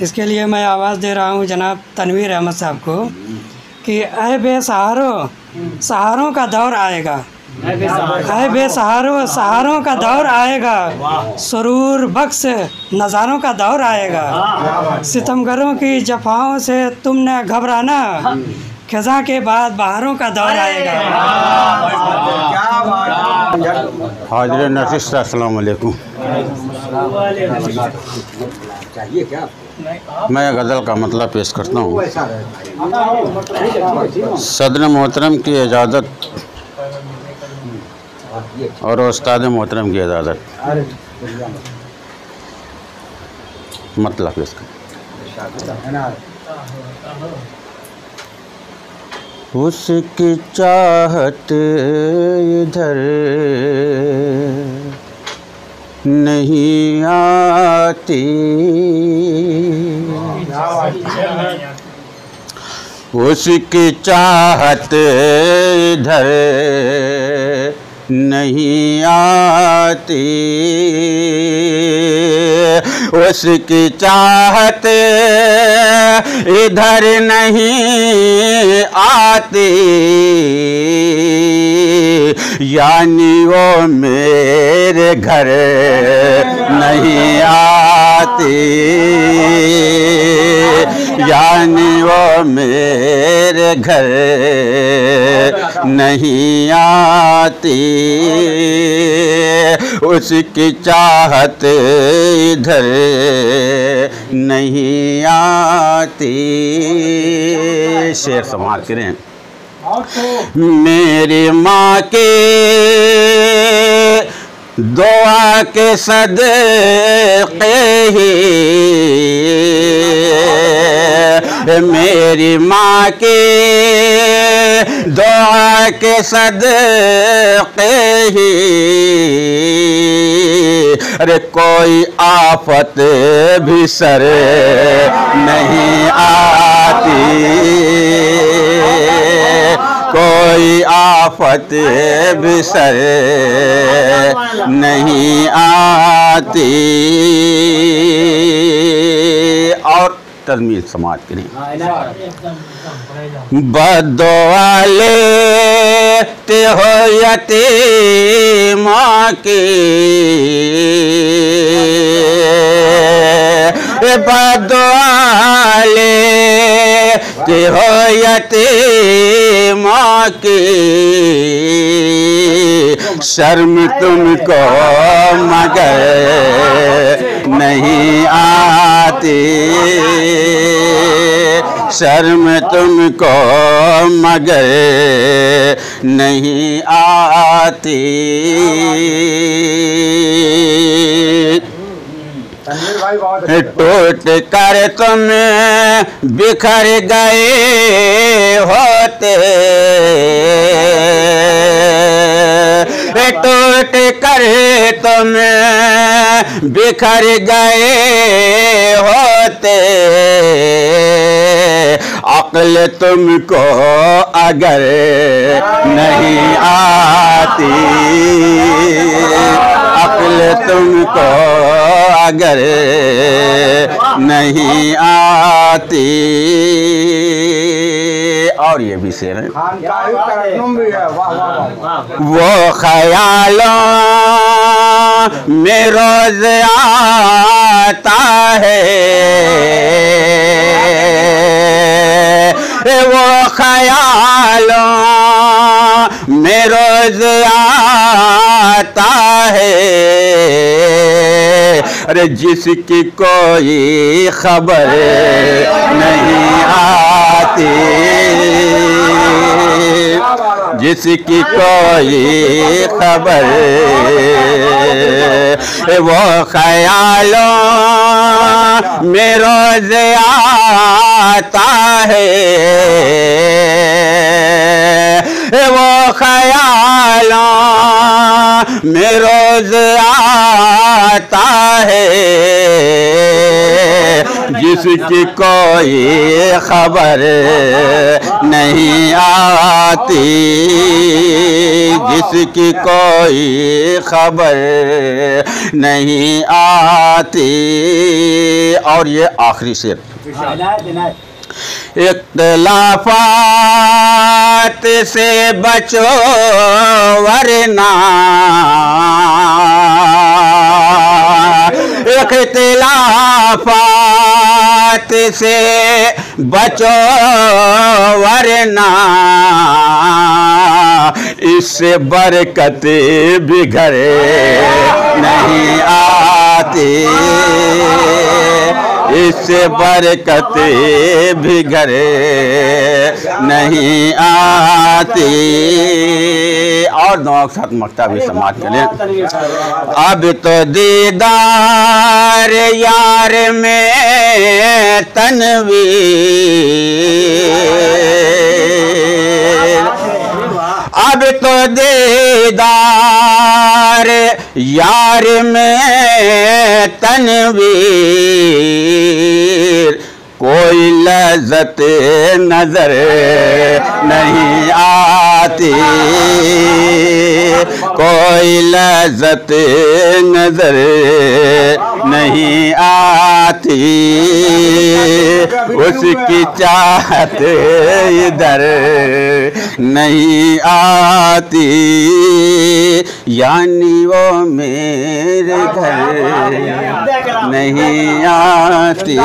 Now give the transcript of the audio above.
इसके लिए मैं आवाज़ दे रहा हूँ जनाब तनवीर अहमद साहब को कि अय बेसहारों, सहारों का दौर आएगा। अय बेसहारों, सहारों का दौर आएगा। सुरूर बख्श नज़ारों का दौर आएगा। सितमगरों की जफाओं से तुमने घबराना। खजा के बाद बहारों का दौर आएगा। हाजिर नफिस अस्सलाम वालेकुम मैं गज़ल का मतलब पेश करता हूँ। सदर मोहतरम की इजाज़त और उस्ताद मोहतरम की इजाज़त। मतलब पेश कर। उसकी चाहत इधर नहीं आती। उसकी चाहत इधर नहीं आती। उसकी चाहत इधर नहीं आती। यानी वो मेरे घर नहीं आती। यानी वो मेरे घर नहीं आती। उसकी चाहत इधर नहीं आती। शेर समाज करें मेरी माँ के दुआ के सदके ही। मेरी माँ के दुआ के सदके ही। अरे कोई आफत भी सर नहीं आती। कोई आफत बिसर नहीं आती। तजमीर समाज के नहीं बदवाले ते हो यते माँ के बदवाले ते हो यते माँ के। शर्म तुमको मगर नहीं आती। शर्म तुमको मगर नहीं आती। टूट कर तुम बिखर गए होते। टूट कर तुम बिखर गए होते। अक्ल तुमको अगर नहीं आती, अक्ल तुमको अगर नहीं आती। और ये भी शेर है। वो ख्यालों में रोज आता है। वो ख्यालों में रोज आता है। अरे जिसकी कोई खबर नहीं जिसकी कोई खबर? वो ख्यालों में रोज आता है। वो ख्यालों में रोज आता जिसकी कोई खबर नहीं आती। जिसकी कोई खबर नहीं आती। और ये आखिरी शेर। इख्तलाफात से बचो, वरना इख्तलाफात से बचो वरना। इससे बरकत बिगड़े नहीं आती। इससे बरकत घरे नहीं आती। और नौ साथ मकता भी समाज करें अब तो दीदार यार में तनवीर। तो देदार यार में तनवीर। कोई लजत नज़र नहीं आती। कोई लजत नज़र नहीं आती। उसकी चाहत इधर नहीं आती। यानी वो मेरे घर नहीं आती।